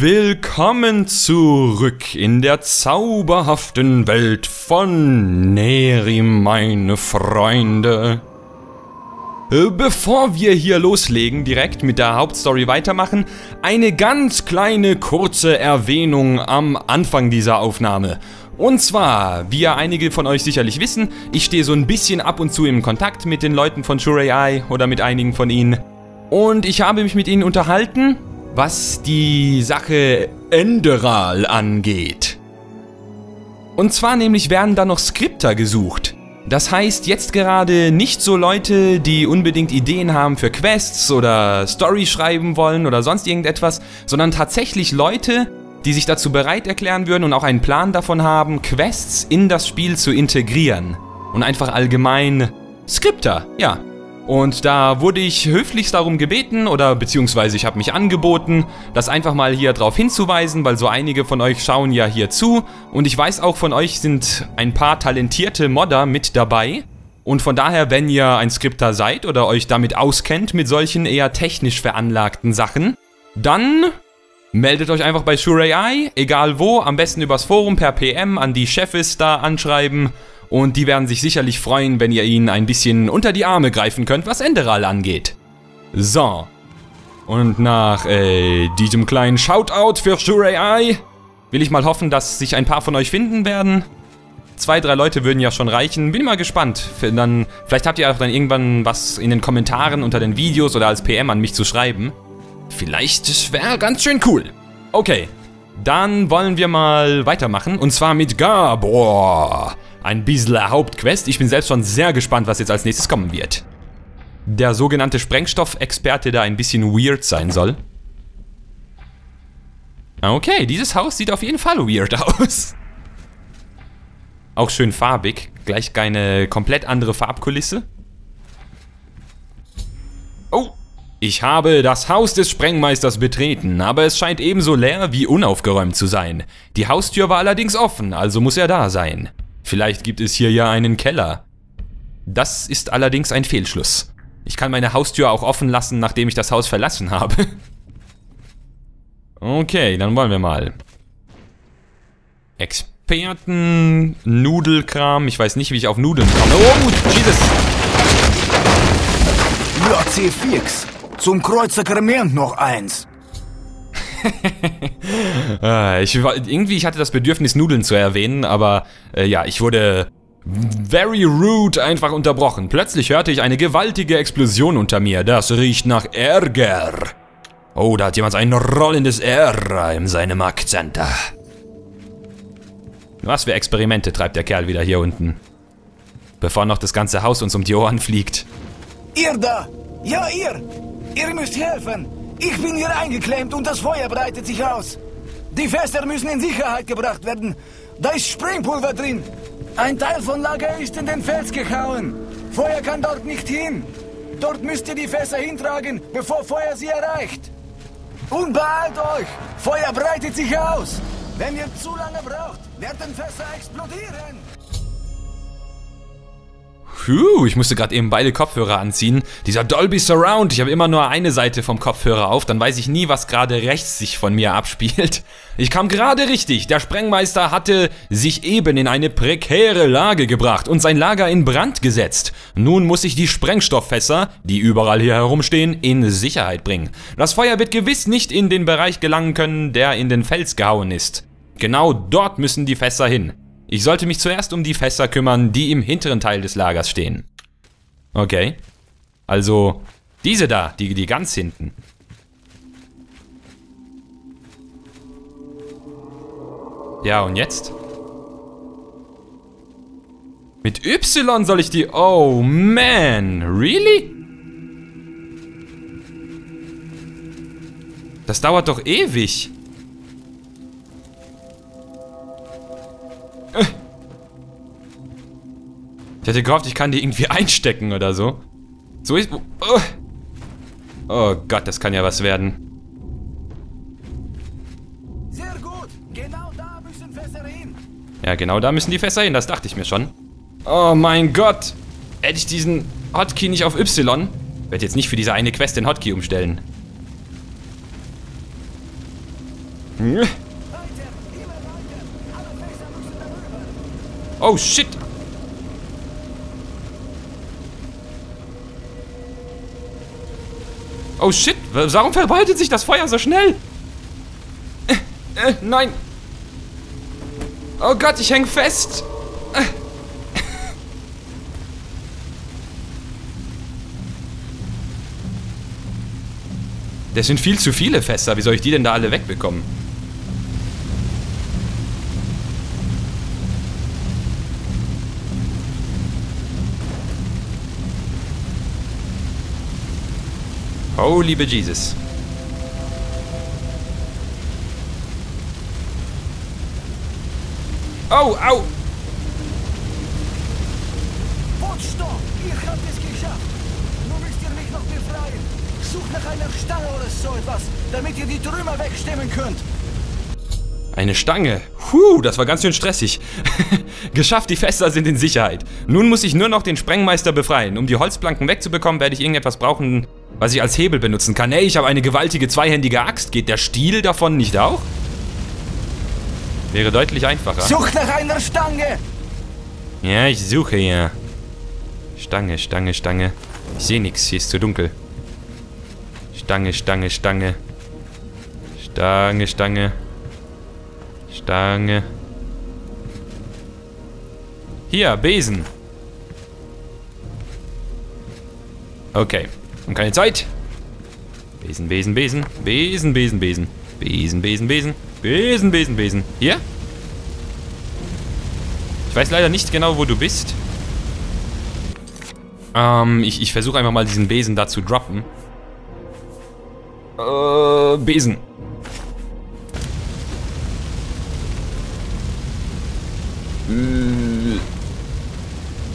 Willkommen zurück in der zauberhaften Welt von Neri, meine Freunde. Äh, bevor wir hier loslegen, direkt mit der Hauptstory weitermachen, eine ganz kleine kurze Erwähnung am Anfang dieser Aufnahme. Und zwar, wie ja einige von euch sicherlich wissen, ich stehe so ein bisschen ab und zu im Kontakt mit den Leuten von Shure AI oder mit einigen von ihnen. Und ich habe mich mit ihnen unterhalten, was die Sache Enderal angeht. Und zwar nämlich werden da noch Skripter gesucht. Das heißt jetzt gerade nicht so Leute, die unbedingt Ideen haben für Quests oder Story schreiben wollen oder sonst irgendetwas, sondern tatsächlich Leute, die sich dazu bereit erklären würden und auch einen Plan davon haben, Quests in das Spiel zu integrieren. Und einfach allgemein Skripter, ja. Und da wurde ich höflichst darum gebeten oder beziehungsweise ich habe mich angeboten, das einfach mal hier drauf hinzuweisen, weil so einige von euch schauen ja hier zu und ich weiß auch von euch sind ein paar talentierte Modder mit dabei. Und von daher, wenn ihr ein Skripter seid oder euch damit auskennt mit solchen eher technisch veranlagten Sachen, dann meldet euch einfach bei Shure AI, egal wo, am besten übers Forum per PM an die Chefis da anschreiben und die werden sich sicherlich freuen, wenn ihr ihnen ein bisschen unter die Arme greifen könnt, was Enderal angeht. So. Und nach äh, diesem kleinen Shoutout für Shure AI will ich mal hoffen, dass sich ein paar von euch finden werden. Zwei, drei Leute würden ja schon reichen. Bin mal gespannt. Dann, vielleicht habt ihr auch dann irgendwann was in den Kommentaren unter den Videos oder als PM an mich zu schreiben. Vielleicht wäre ganz schön cool. Okay, dann wollen wir mal weitermachen. Und zwar mit Gabor ein bisschen Hauptquest. Ich bin selbst schon sehr gespannt, was jetzt als nächstes kommen wird. Der sogenannte Sprengstoffexperte, der ein bisschen weird sein soll. Okay, dieses Haus sieht auf jeden Fall weird aus. Auch schön farbig. Gleich keine komplett andere Farbkulisse. Oh, ich habe das Haus des Sprengmeisters betreten, aber es scheint ebenso leer wie unaufgeräumt zu sein. Die Haustür war allerdings offen, also muss er da sein. Vielleicht gibt es hier ja einen Keller. Das ist allerdings ein Fehlschluss. Ich kann meine Haustür auch offen lassen, nachdem ich das Haus verlassen habe. Okay, dann wollen wir mal. Experten, Nudelkram. Ich weiß nicht, wie ich auf Nudeln komme. Oh, Jesus. JC Fix. Zum Kreuzer Kremierend noch eins. Ah, ich, irgendwie, ich hatte das Bedürfnis, Nudeln zu erwähnen, aber äh, ja, ich wurde very rude einfach unterbrochen. Plötzlich hörte ich eine gewaltige Explosion unter mir. Das riecht nach Ärger. Oh, da hat jemand ein rollendes R in seinem Akzent. Was für Experimente treibt der Kerl wieder hier unten. Bevor noch das ganze Haus uns um die Ohren fliegt. Ihr da! Ja, ihr! Ihr müsst helfen! Ich bin hier eingeklemmt und das Feuer breitet sich aus. Die Fässer müssen in Sicherheit gebracht werden. Da ist Sprengpulver drin. Ein Teil von Lager ist in den Fels gehauen. Feuer kann dort nicht hin. Dort müsst ihr die Fässer hintragen, bevor Feuer sie erreicht. Und beeilt euch! Feuer breitet sich aus! Wenn ihr zu lange braucht, werden Fässer explodieren! Puh, ich musste gerade eben beide Kopfhörer anziehen. Dieser Dolby Surround, ich habe immer nur eine Seite vom Kopfhörer auf, dann weiß ich nie, was gerade rechts sich von mir abspielt. Ich kam gerade richtig, der Sprengmeister hatte sich eben in eine prekäre Lage gebracht und sein Lager in Brand gesetzt. Nun muss ich die Sprengstofffässer, die überall hier herumstehen, in Sicherheit bringen. Das Feuer wird gewiss nicht in den Bereich gelangen können, der in den Fels gehauen ist. Genau dort müssen die Fässer hin. Ich sollte mich zuerst um die Fässer kümmern, die im hinteren Teil des Lagers stehen. Okay. Also, diese da, die, die ganz hinten. Ja, und jetzt? Mit Y soll ich die... Oh, man. Really? Das dauert doch ewig. Ich hätte gehofft, ich kann die irgendwie einstecken oder so. So ist... Oh. oh Gott, das kann ja was werden. Sehr gut. Genau da müssen Fässer hin. Ja, genau da müssen die Fässer hin. Das dachte ich mir schon. Oh mein Gott. Hätte ich diesen Hotkey nicht auf Y... Werde jetzt nicht für diese eine Quest den Hotkey umstellen. Oh, shit. Oh, shit. Warum verbreitet sich das Feuer so schnell? Äh, äh, nein. Oh Gott, ich häng fest. Äh. Das sind viel zu viele Fässer. Wie soll ich die denn da alle wegbekommen? Oh, liebe Jesus. Oh, au! Stopp! Ihr habt es geschafft! Nun müsst ihr mich noch befreien! Sucht nach einer Stange oder so etwas, damit ihr die Trümmer wegstemmen könnt! Eine Stange. Puh, das war ganz schön stressig. Geschafft, die Fässer sind in Sicherheit. Nun muss ich nur noch den Sprengmeister befreien. Um die Holzplanken wegzubekommen, werde ich irgendetwas brauchen, was ich als Hebel benutzen kann. Hey, ich habe eine gewaltige zweihändige Axt. Geht der Stiel davon nicht auch? Wäre deutlich einfacher. Such nach einer Stange! Ja, ich suche ja. Stange, Stange, Stange. Ich sehe nichts, hier ist zu dunkel. Stange, Stange, Stange. Stange, Stange. Stange. Hier, Besen. Okay. Und keine Zeit. Besen, Besen, Besen. Besen, Besen, Besen. Besen, Besen, Besen. Besen, Besen, Besen. Hier? Ich weiß leider nicht genau, wo du bist. Ähm, ich, ich versuche einfach mal diesen Besen da zu droppen. Äh, Besen. Äh,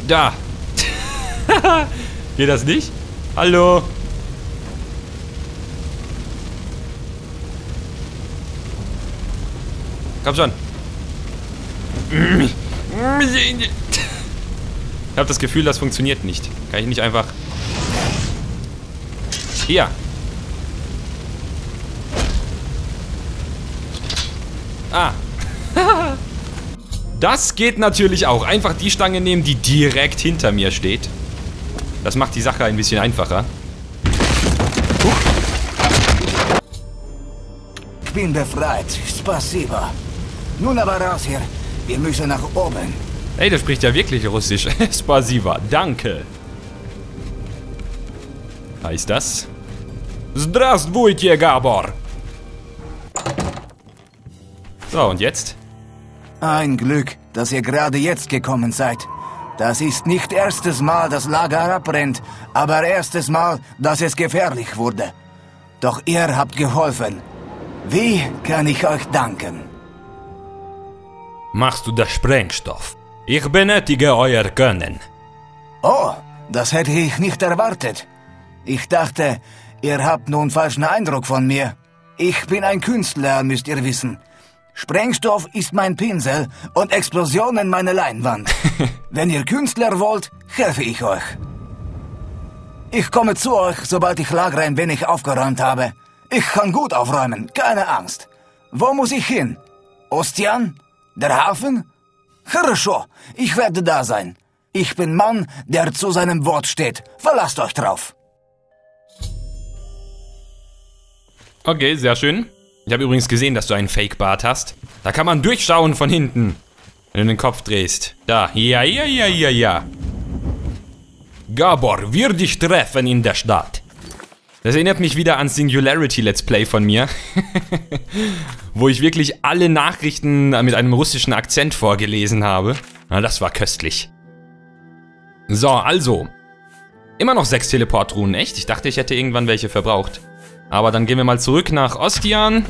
da. Geht das nicht? Hallo? Komm schon. Ich habe das Gefühl, das funktioniert nicht. Kann ich nicht einfach... Hier. Ah. das geht natürlich auch. Einfach die Stange nehmen, die direkt hinter mir steht. Das macht die Sache ein bisschen einfacher. Huch. Ich bin befreit. Spasiba. Nun aber raus hier. Wir müssen nach oben. Ey, der spricht ja wirklich Russisch. Spasiba. Danke. Heißt das? Здравствуйте, Gabor. So, und jetzt? Ein Glück, dass ihr gerade jetzt gekommen seid. Das ist nicht erstes Mal, dass Lager abbrennt, aber erstes Mal, dass es gefährlich wurde. Doch ihr habt geholfen. Wie kann ich euch danken? Machst du das Sprengstoff? Ich benötige euer Können. Oh, das hätte ich nicht erwartet. Ich dachte, ihr habt nun falschen Eindruck von mir. Ich bin ein Künstler, müsst ihr wissen. Sprengstoff ist mein Pinsel und Explosionen meine Leinwand. Wenn ihr Künstler wollt, helfe ich euch. Ich komme zu euch, sobald ich Lager ein wenig aufgeräumt habe. Ich kann gut aufräumen, keine Angst. Wo muss ich hin? Ostian? Der Hafen? Хорошо, ich werde da sein. Ich bin Mann, der zu seinem Wort steht. Verlasst euch drauf. Okay, sehr schön. Ich habe übrigens gesehen, dass du einen Fake-Bart hast. Da kann man durchschauen von hinten. Wenn du den Kopf drehst. Da. Ja, ja, ja, ja, ja. Gabor, wir dich treffen in der Stadt. Das erinnert mich wieder an Singularity Let's Play von mir. wo ich wirklich alle Nachrichten mit einem russischen Akzent vorgelesen habe. Na, das war köstlich. So, also. Immer noch sechs Teleportruhen, echt? Ich dachte, ich hätte irgendwann welche verbraucht. Aber dann gehen wir mal zurück nach Ostian.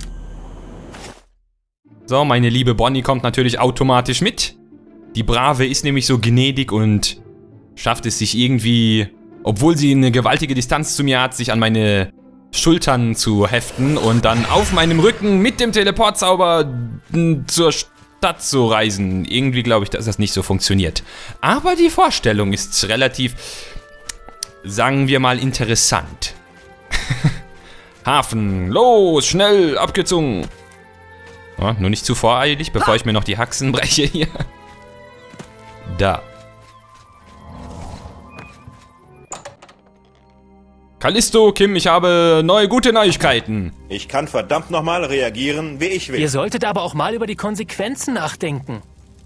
So, meine liebe Bonnie kommt natürlich automatisch mit. Die Brave ist nämlich so gnädig und schafft es sich irgendwie, obwohl sie eine gewaltige Distanz zu mir hat, sich an meine Schultern zu heften und dann auf meinem Rücken mit dem Teleportzauber zur Stadt zu reisen. Irgendwie glaube ich, dass das nicht so funktioniert. Aber die Vorstellung ist relativ, sagen wir mal, interessant. Hafen, los, schnell, abgezogen. Oh, nur nicht zu voreilig, bevor ich mir noch die Haxen breche hier. Da. Callisto, Kim, ich habe neue gute Neuigkeiten. Ich kann verdammt nochmal reagieren, wie ich will. Ihr solltet aber auch mal über die Konsequenzen nachdenken.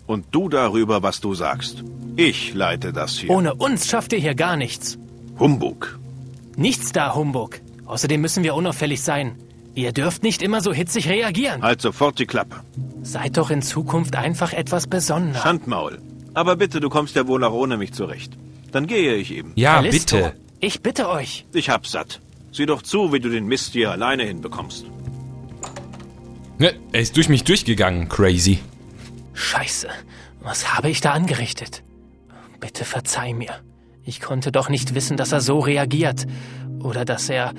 Und du darüber, was du sagst. Ich leite das hier. Ohne uns schafft ihr hier gar nichts. Humbug. Nichts da, Humbug. Außerdem müssen wir unauffällig sein. Ihr dürft nicht immer so hitzig reagieren. Halt sofort die Klappe. Seid doch in Zukunft einfach etwas besonderer. Schandmaul. Aber bitte, du kommst ja wohl auch ohne mich zurecht. Dann gehe ich eben. Ja, Callisto, bitte. Ich bitte euch. Ich hab's satt. Sieh doch zu, wie du den Mist hier alleine hinbekommst. Ne, er ist durch mich durchgegangen, crazy. Scheiße. Was habe ich da angerichtet? Bitte verzeih mir. Ich konnte doch nicht wissen, dass er so reagiert. Oder dass er.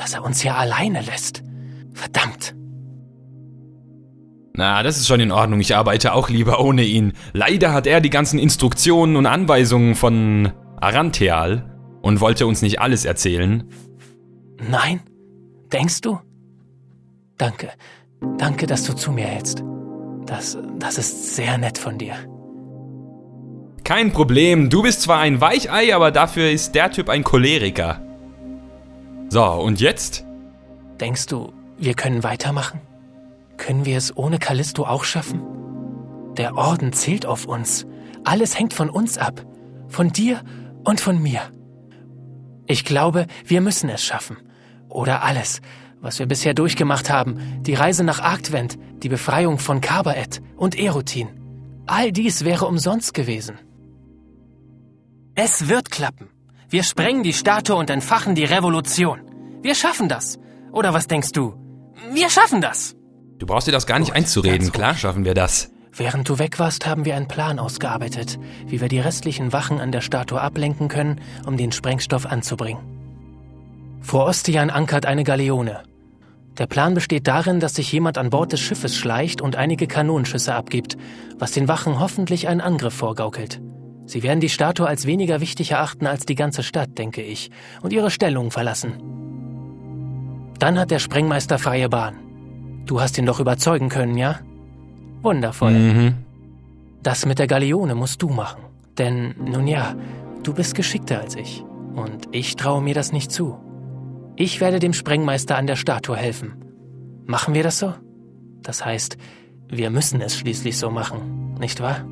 Dass er uns hier alleine lässt. Verdammt. Na, das ist schon in Ordnung. Ich arbeite auch lieber ohne ihn. Leider hat er die ganzen Instruktionen und Anweisungen von Arantheal und wollte uns nicht alles erzählen. Nein? Denkst du? Danke. Danke, dass du zu mir hältst. Das, das ist sehr nett von dir. Kein Problem, du bist zwar ein Weichei, aber dafür ist der Typ ein Choleriker. So, und jetzt? Denkst du, wir können weitermachen? Können wir es ohne Callisto auch schaffen? Der Orden zählt auf uns. Alles hängt von uns ab. Von dir und von mir. Ich glaube, wir müssen es schaffen. Oder alles, was wir bisher durchgemacht haben. Die Reise nach Arktwend, die Befreiung von Karbaet und Erutin. All dies wäre umsonst gewesen. Es wird klappen. Wir sprengen die Statue und entfachen die Revolution. Wir schaffen das. Oder was denkst du? Wir schaffen das. Du brauchst dir das gar nicht Gut, einzureden, klar schaffen wir das. Während du weg warst, haben wir einen Plan ausgearbeitet, wie wir die restlichen Wachen an der Statue ablenken können, um den Sprengstoff anzubringen. Vor Ostian ankert eine Galeone. Der Plan besteht darin, dass sich jemand an Bord des Schiffes schleicht und einige Kanonenschüsse abgibt, was den Wachen hoffentlich einen Angriff vorgaukelt. Sie werden die Statue als weniger wichtig erachten als die ganze Stadt, denke ich, und ihre Stellung verlassen. Dann hat der Sprengmeister freie Bahn. Du hast ihn doch überzeugen können, ja? Wundervoll. Mhm. Das mit der Galeone musst du machen. Denn, nun ja, du bist geschickter als ich. Und ich traue mir das nicht zu. Ich werde dem Sprengmeister an der Statue helfen. Machen wir das so? Das heißt, wir müssen es schließlich so machen, nicht wahr?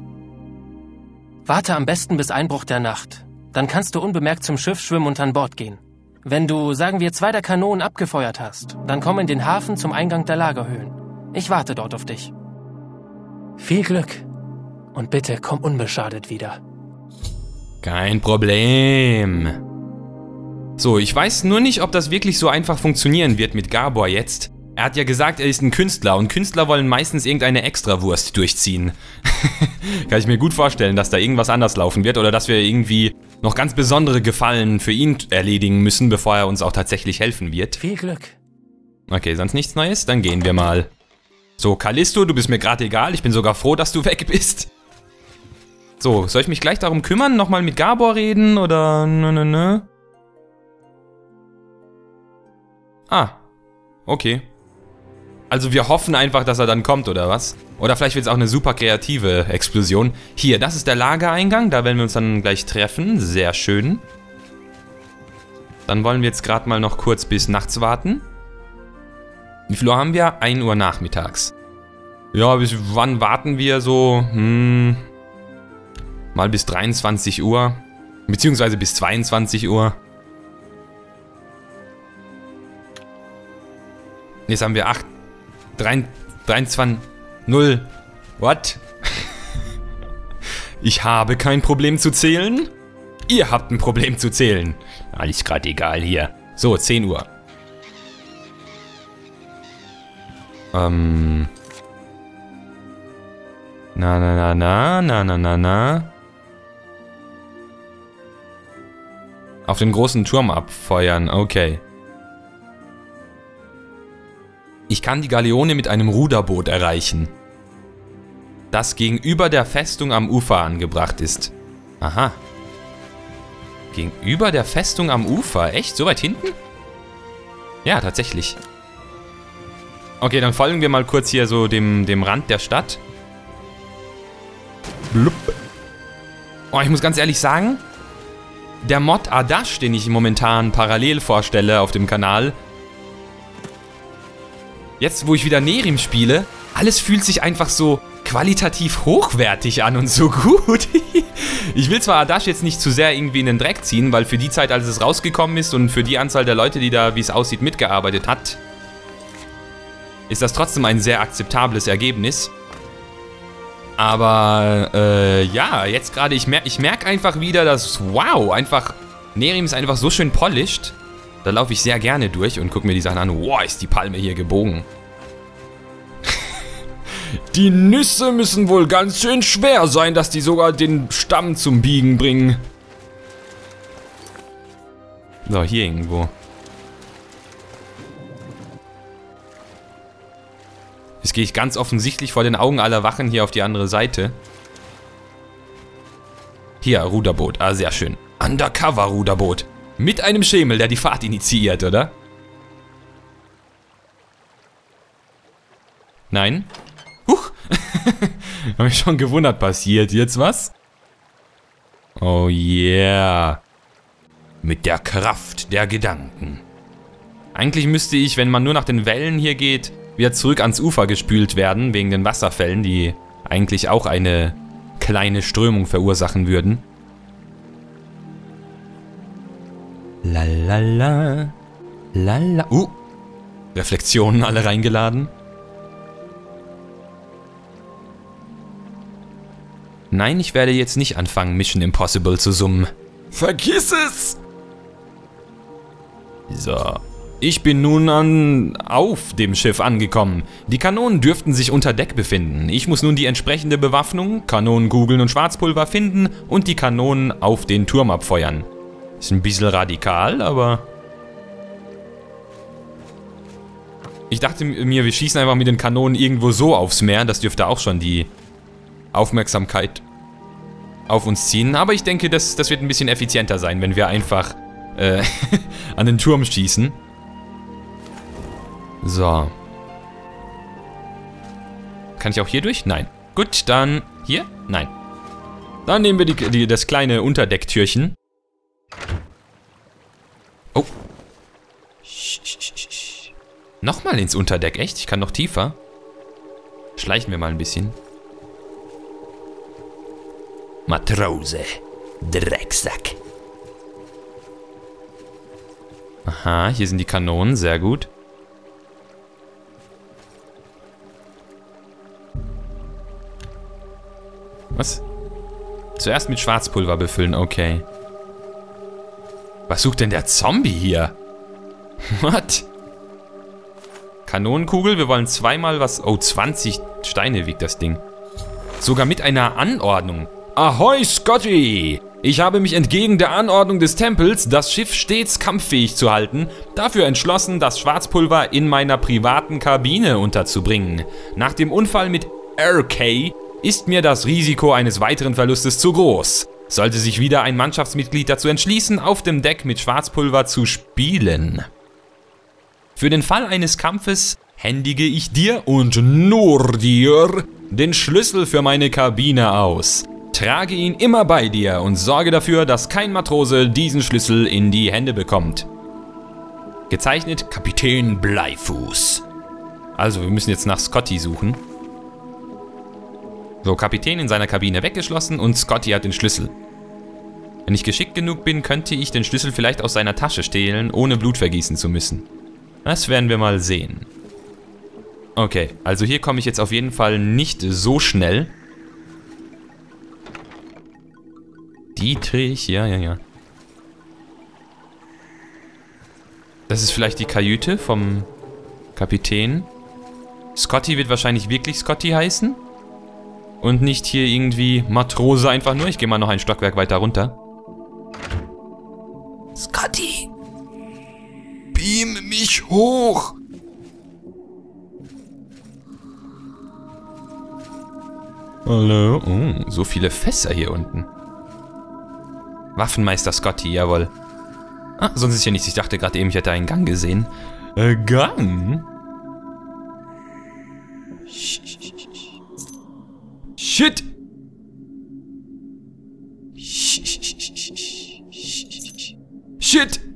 Warte am besten bis Einbruch der Nacht. Dann kannst du unbemerkt zum Schiff schwimmen und an Bord gehen. Wenn du, sagen wir, zwei der Kanonen abgefeuert hast, dann komm in den Hafen zum Eingang der Lagerhöhlen. Ich warte dort auf dich. Viel Glück. Und bitte komm unbeschadet wieder. Kein Problem. So, ich weiß nur nicht, ob das wirklich so einfach funktionieren wird mit Gabor jetzt. Er hat ja gesagt, er ist ein Künstler und Künstler wollen meistens irgendeine Extrawurst durchziehen. Kann ich mir gut vorstellen, dass da irgendwas anders laufen wird oder dass wir irgendwie noch ganz besondere Gefallen für ihn erledigen müssen, bevor er uns auch tatsächlich helfen wird. Viel Glück. Okay, sonst nichts Neues? Dann gehen wir mal. So, Callisto, du bist mir gerade egal. Ich bin sogar froh, dass du weg bist. So, soll ich mich gleich darum kümmern? Nochmal mit Gabor reden oder nö, nö, nö? Ah, okay. Also wir hoffen einfach, dass er dann kommt, oder was? Oder vielleicht wird es auch eine super kreative Explosion. Hier, das ist der Lagereingang. Da werden wir uns dann gleich treffen. Sehr schön. Dann wollen wir jetzt gerade mal noch kurz bis nachts warten. Wie viel Uhr haben wir? 1 Uhr nachmittags. Ja, bis wann warten wir so? Hm, mal bis 23 Uhr. Beziehungsweise bis 22 Uhr. Jetzt haben wir 8, 3, 23, 0. What? Ich habe kein Problem zu zählen. Ihr habt ein Problem zu zählen. Alles gerade egal hier. So, 10 Uhr. Ähm. Na, na, na, na, na, na, na, na. Auf den großen Turm abfeuern, okay. Ich kann die Galeone mit einem Ruderboot erreichen, das gegenüber der Festung am Ufer angebracht ist. Aha. Gegenüber der Festung am Ufer? Echt? So weit hinten? Ja, tatsächlich. Okay, dann folgen wir mal kurz hier so dem, dem Rand der Stadt. Blub. Oh, ich muss ganz ehrlich sagen, der Mod Adash, den ich momentan parallel vorstelle auf dem Kanal, jetzt wo ich wieder Nerim spiele, alles fühlt sich einfach so qualitativ hochwertig an und so gut. ich will zwar Adash jetzt nicht zu sehr irgendwie in den Dreck ziehen, weil für die Zeit, als es rausgekommen ist und für die Anzahl der Leute, die da, wie es aussieht, mitgearbeitet hat, ist das trotzdem ein sehr akzeptables Ergebnis. Aber, äh, ja, jetzt gerade, ich, mer ich merke einfach wieder, dass, wow, einfach, Nerim ist einfach so schön polished. Da laufe ich sehr gerne durch und gucke mir die Sachen an. Wow, ist die Palme hier gebogen. die Nüsse müssen wohl ganz schön schwer sein, dass die sogar den Stamm zum Biegen bringen. So, hier irgendwo. Jetzt gehe ich ganz offensichtlich vor den Augen aller Wachen hier auf die andere Seite. Hier, Ruderboot. Ah, sehr schön. Undercover-Ruderboot. Mit einem Schemel, der die Fahrt initiiert, oder? Nein? Huch! Hab mich schon gewundert, passiert jetzt was? Oh yeah. Mit der Kraft der Gedanken. Eigentlich müsste ich, wenn man nur nach den Wellen hier geht, wieder zurück ans Ufer gespült werden, wegen den Wasserfällen, die eigentlich auch eine kleine Strömung verursachen würden. Lalala. Lala. Uh. Reflexionen alle reingeladen. Nein, ich werde jetzt nicht anfangen, Mission Impossible zu summen. Vergiss es! So. Ich bin nun an auf dem Schiff angekommen. Die Kanonen dürften sich unter Deck befinden. Ich muss nun die entsprechende Bewaffnung, Kanonenkugeln und Schwarzpulver finden und die Kanonen auf den Turm abfeuern. Ist ein bisschen radikal, aber... Ich dachte mir, wir schießen einfach mit den Kanonen irgendwo so aufs Meer. Das dürfte auch schon die Aufmerksamkeit auf uns ziehen. Aber ich denke, das, das wird ein bisschen effizienter sein, wenn wir einfach äh, an den Turm schießen. So. Kann ich auch hier durch? Nein. Gut, dann hier? Nein. Dann nehmen wir die, die, das kleine Unterdecktürchen. Oh. Nochmal ins Unterdeck, echt? Ich kann noch tiefer. Schleichen wir mal ein bisschen. Matrose. Drecksack. Aha, hier sind die Kanonen, sehr gut. Was? Zuerst mit Schwarzpulver befüllen, okay. Was sucht denn der Zombie hier? What? Kanonenkugel, wir wollen zweimal was... Oh, 20 Steine wiegt das Ding. Sogar mit einer Anordnung. Ahoi, Scotty! Ich habe mich entgegen der Anordnung des Tempels, das Schiff stets kampffähig zu halten, dafür entschlossen, das Schwarzpulver in meiner privaten Kabine unterzubringen. Nach dem Unfall mit RK ist mir das Risiko eines weiteren Verlustes zu groß. Sollte sich wieder ein Mannschaftsmitglied dazu entschließen, auf dem Deck mit Schwarzpulver zu spielen. Für den Fall eines Kampfes händige ich dir und nur dir den Schlüssel für meine Kabine aus. Trage ihn immer bei dir und sorge dafür, dass kein Matrose diesen Schlüssel in die Hände bekommt. Gezeichnet Kapitän Bleifuß. Also, wir müssen jetzt nach Scotty suchen. So, Kapitän in seiner Kabine weggeschlossen und Scotty hat den Schlüssel. Wenn ich geschickt genug bin, könnte ich den Schlüssel vielleicht aus seiner Tasche stehlen, ohne Blut vergießen zu müssen. Das werden wir mal sehen. Okay, also hier komme ich jetzt auf jeden Fall nicht so schnell. Dietrich, ja, ja, ja. Das ist vielleicht die Kajüte vom Kapitän. Scotty wird wahrscheinlich wirklich Scotty heißen. Und nicht hier irgendwie Matrose einfach nur. Ich gehe mal noch ein Stockwerk weiter runter. Scotty! Heb mich hoch! Hallo. Oh, so viele Fässer hier unten. Waffenmeister Scotty, jawohl. Ah, sonst ist ja nichts. Ich dachte gerade eben, ich hätte einen Gang gesehen. Äh, Gang? Shit! Shit!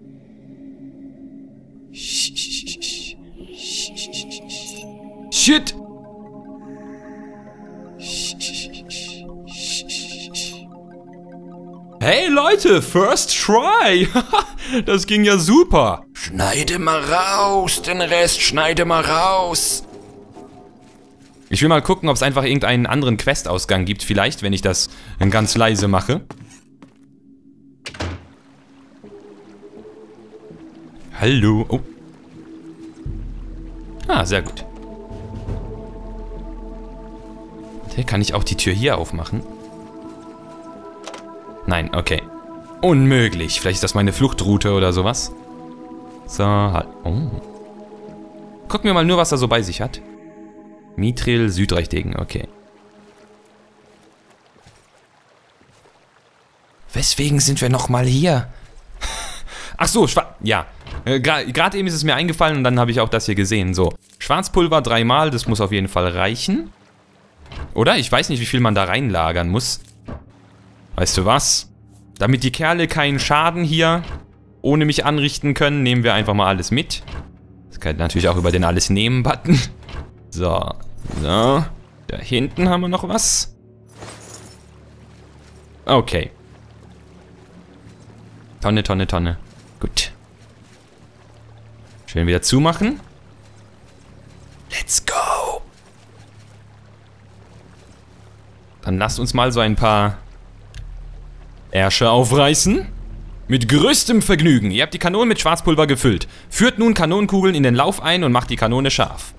Shit! Hey Leute, first try! das ging ja super! Schneide mal raus, den Rest schneide mal raus. Ich will mal gucken, ob es einfach irgendeinen anderen Questausgang gibt, vielleicht, wenn ich das ganz leise mache. Hallo. Oh. Ah, sehr gut. Kann ich auch die Tür hier aufmachen? Nein, okay. Unmöglich. Vielleicht ist das meine Fluchtroute oder sowas. So, halt. Oh. Gucken wir mal nur, was er so bei sich hat. Mithril, Südrechtdegen, okay. Weswegen sind wir nochmal hier? Ach so, Schwa ja. Äh, Gerade eben ist es mir eingefallen und dann habe ich auch das hier gesehen. So, Schwarzpulver dreimal, das muss auf jeden Fall reichen. Oder? Ich weiß nicht, wie viel man da reinlagern muss. Weißt du was? Damit die Kerle keinen Schaden hier ohne mich anrichten können, nehmen wir einfach mal alles mit. Das kann natürlich auch über den Alles-Nehmen-Button. So, so. Da hinten haben wir noch was. Okay. Tonne, Tonne, Tonne. Gut. Schön wieder zumachen. Let's go. Dann lasst uns mal so ein paar Ärsche aufreißen. Mit größtem Vergnügen. Ihr habt die Kanonen mit Schwarzpulver gefüllt. Führt nun Kanonenkugeln in den Lauf ein und macht die Kanone scharf.